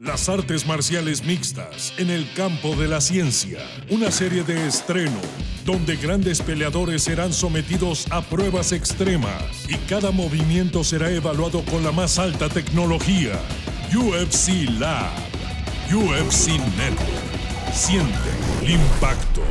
Las artes marciales mixtas en el campo de la ciencia. Una serie de estreno donde grandes peleadores serán sometidos a pruebas extremas y cada movimiento será evaluado con la más alta tecnología. UFC Lab. UFC Network. Siente el impacto.